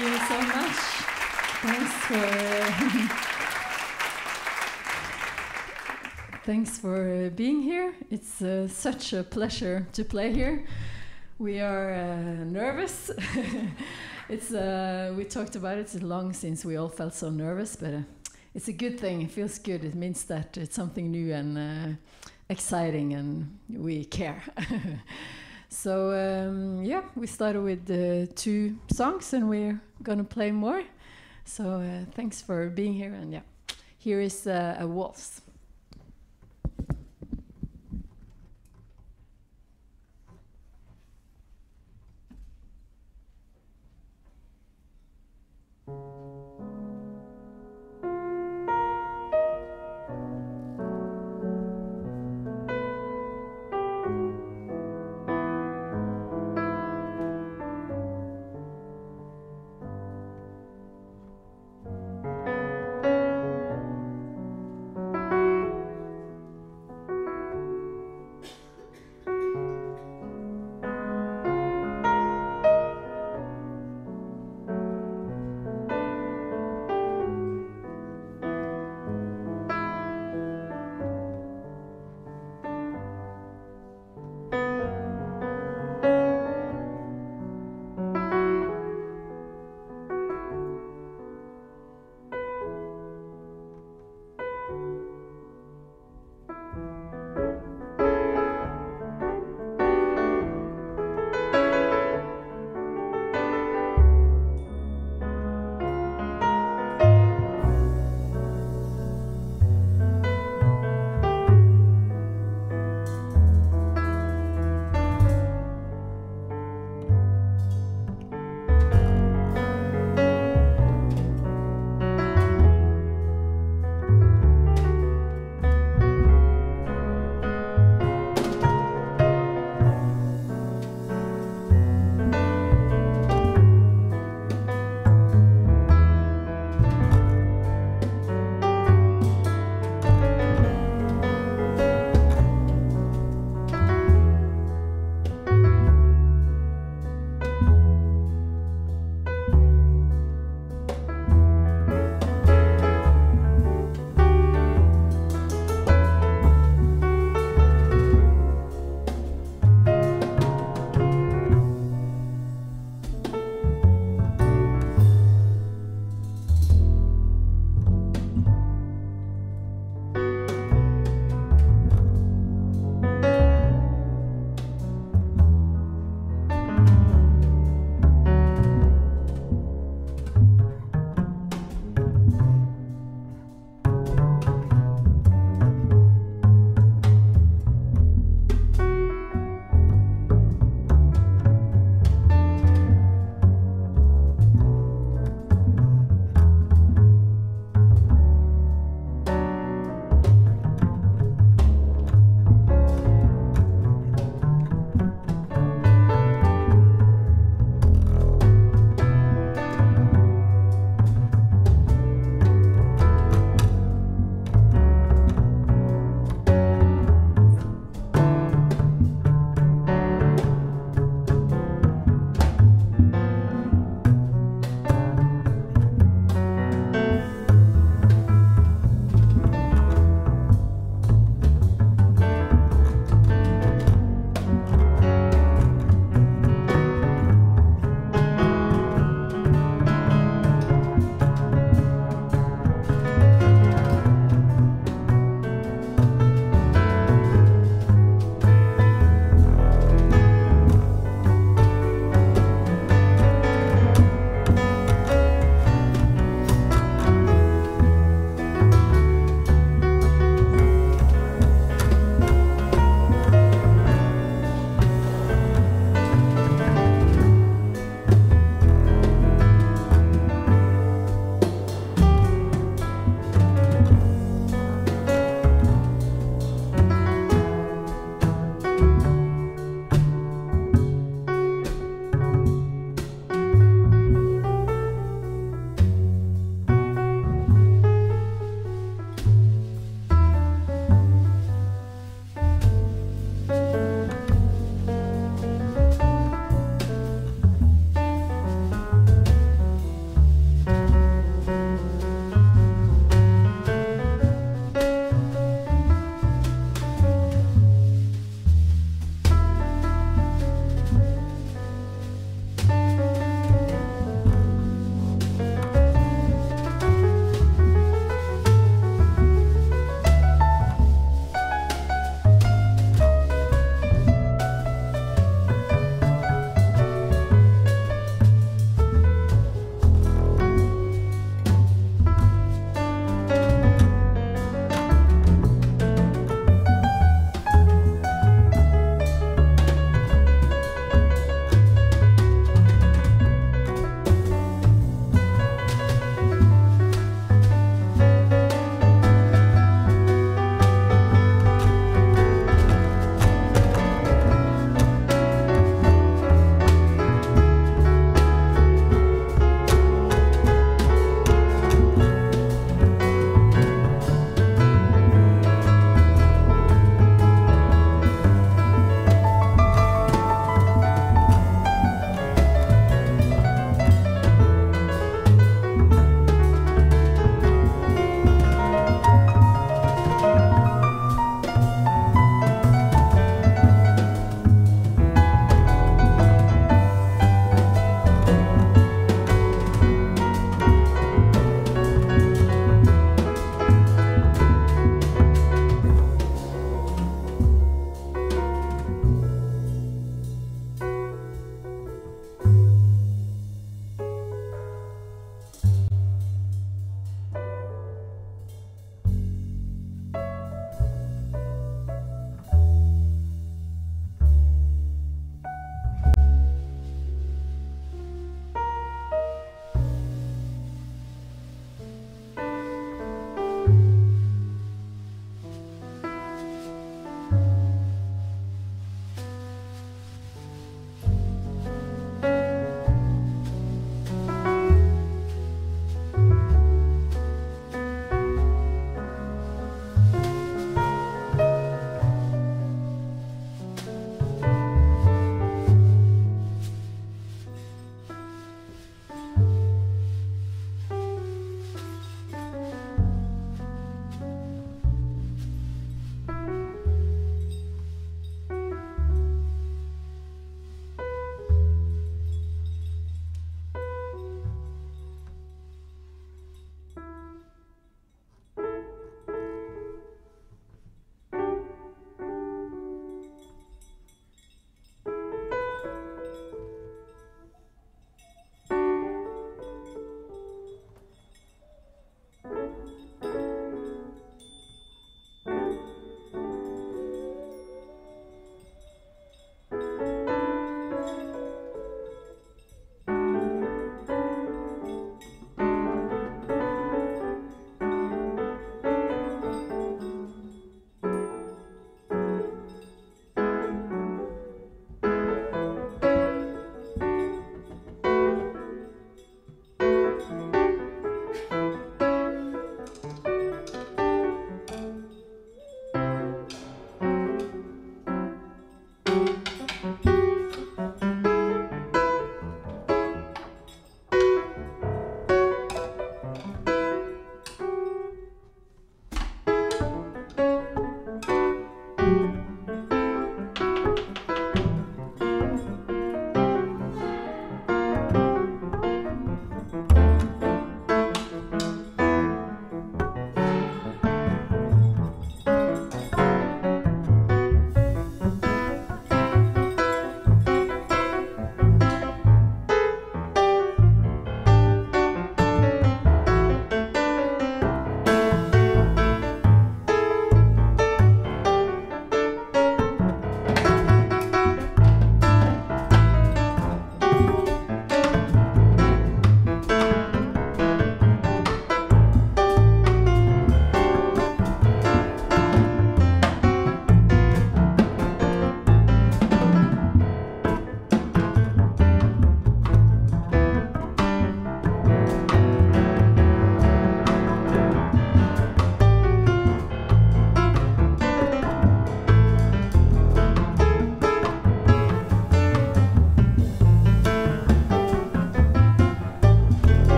so much. Thanks for. Thanks for being here. It's uh, such a pleasure to play here. We are uh, nervous. it's uh, we talked about it. It's long since we all felt so nervous, but uh, it's a good thing. It feels good. It means that it's something new and uh, exciting, and we care. so um, yeah, we started with uh, two songs, and we're gonna play more. So thanks for being here, and yeah, here is a waltz.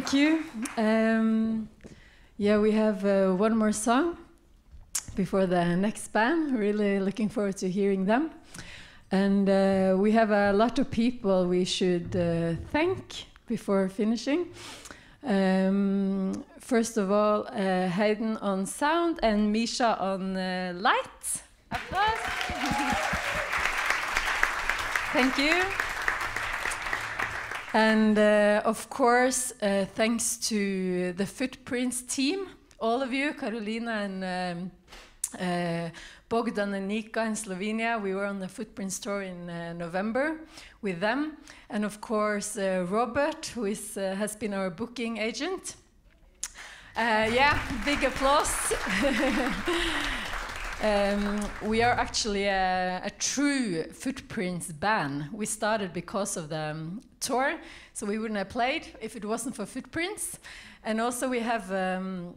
Thank you. Um, yeah, we have uh, one more song before the next band. Really looking forward to hearing them. And uh, we have a lot of people we should uh, thank before finishing. Um, first of all, uh, Hayden on sound and Misha on uh, light. Applause. Thank you. And uh, of course, uh, thanks to the Footprints team, all of you, Carolina and um, uh, Bogdan and Nika in Slovenia. We were on the Footprints tour in uh, November with them. And of course, uh, Robert, who is, uh, has been our booking agent. yeah, big applause. Um, we are actually a, a, true footprints band. We started because of the um, tour, so we wouldn't have played if it wasn't for footprints. And also, we have um,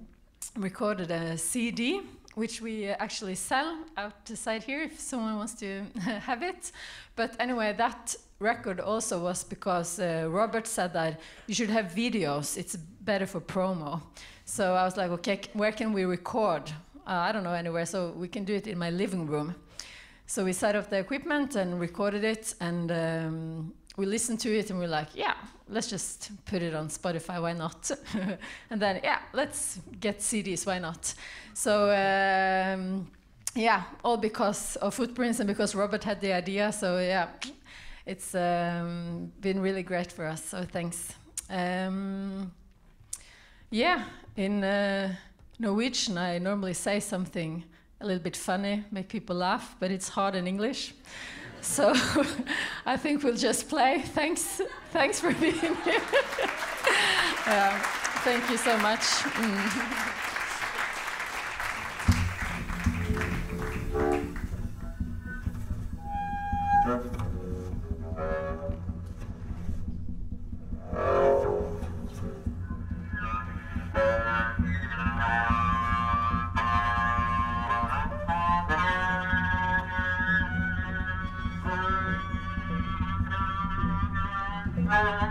recorded a CD, which we actually sell outside here if someone wants to have it. But anyway, that record also was because uh, Robert said that you should have videos, it's better for promo. So I was like, okay, where can we record? Uh, I don't know anywhere, so we can do it in my living room. So we set up the equipment and recorded it, and um, we listened to it, and we're like, yeah, let's just put it on Spotify, why not? and then, yeah, let's get CDs, why not? So, um, yeah, all because of footprints and because Robert had the idea. So, yeah, it's um, been really great for us. So, thanks. Um, yeah, in. Uh, Norwegian, I normally say something a little bit funny, make people laugh, but it's hard in English. So I think we'll just play. Thanks, thanks for being here. thank you so much. Mm. Bye.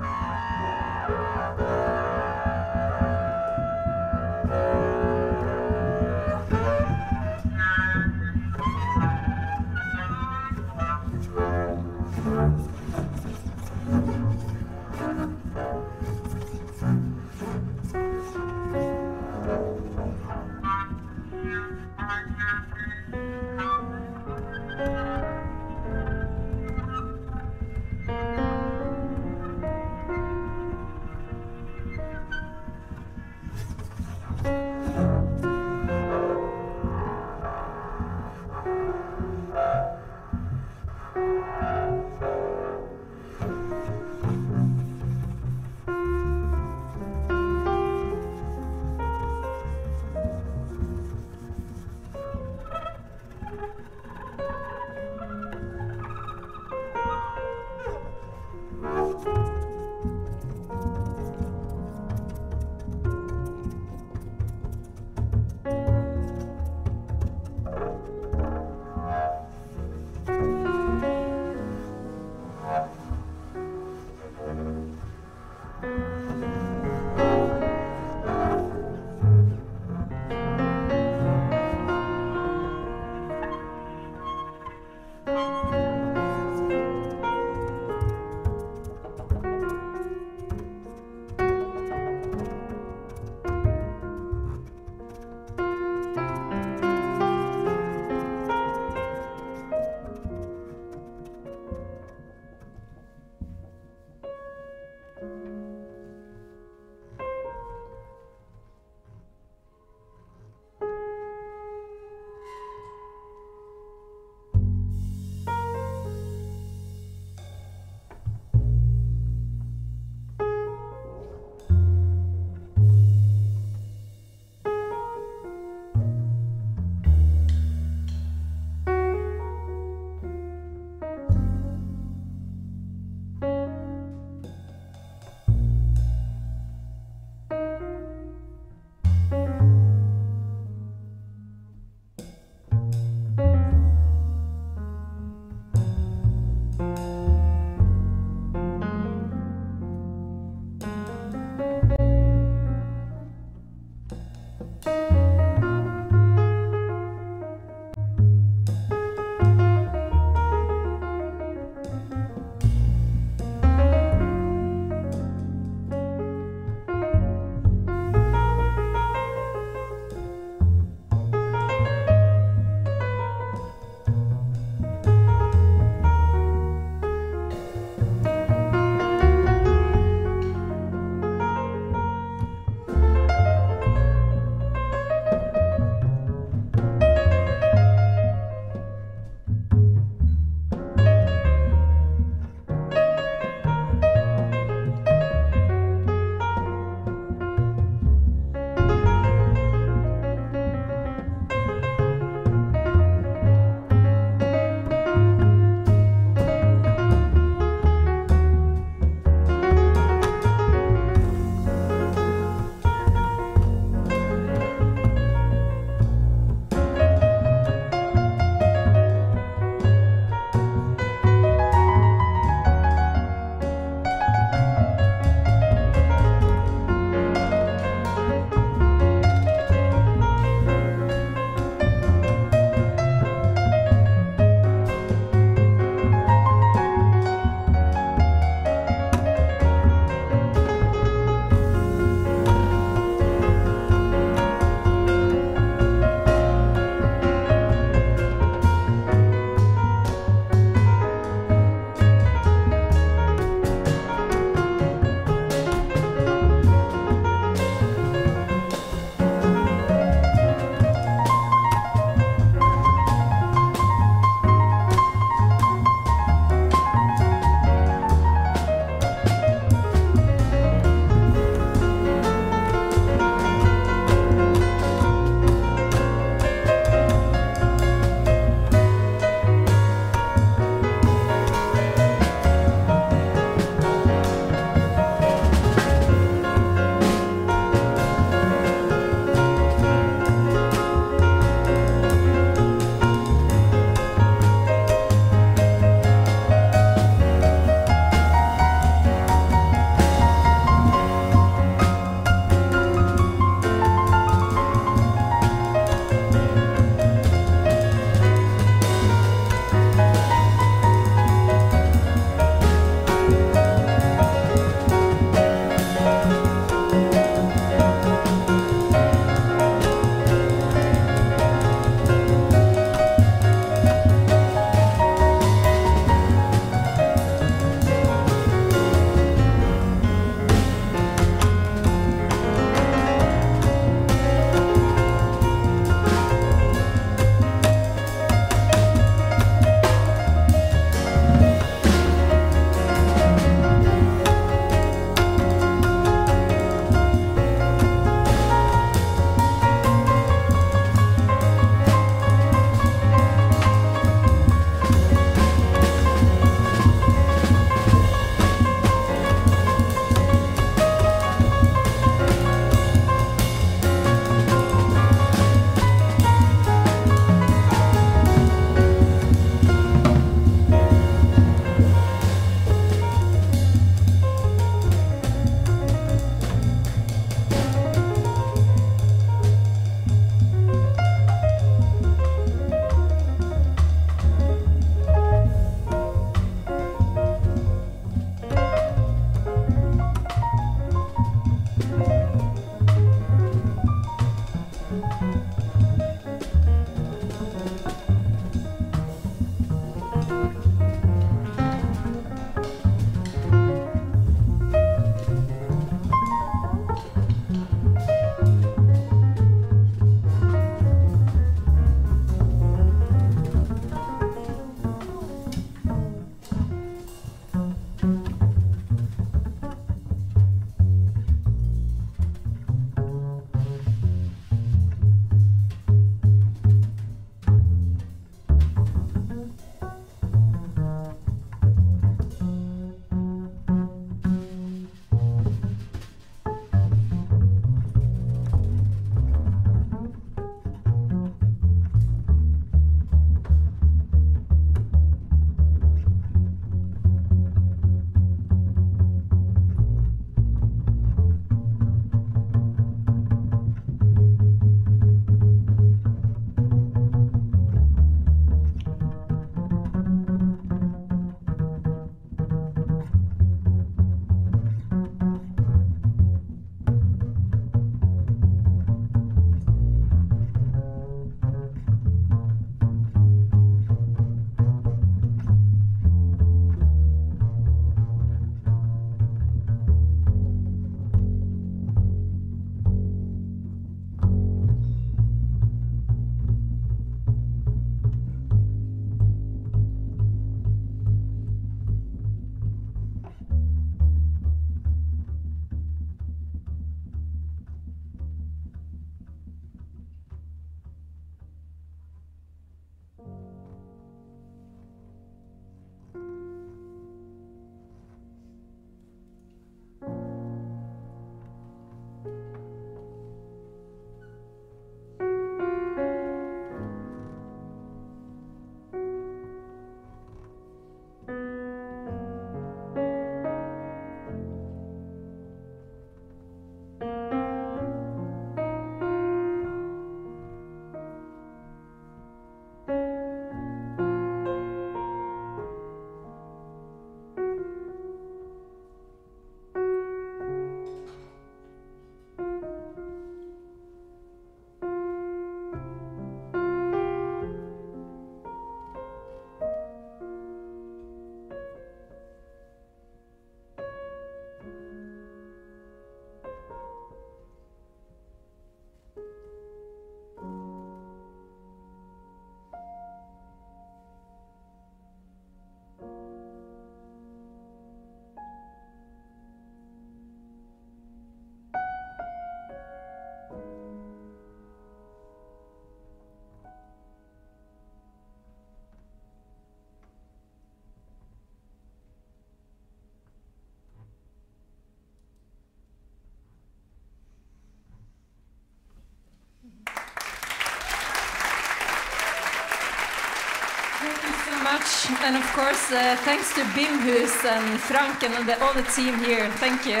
Much. And of course, uh, thanks to Bimhuis and Frank and the, all the team here. Thank you.